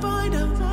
find out.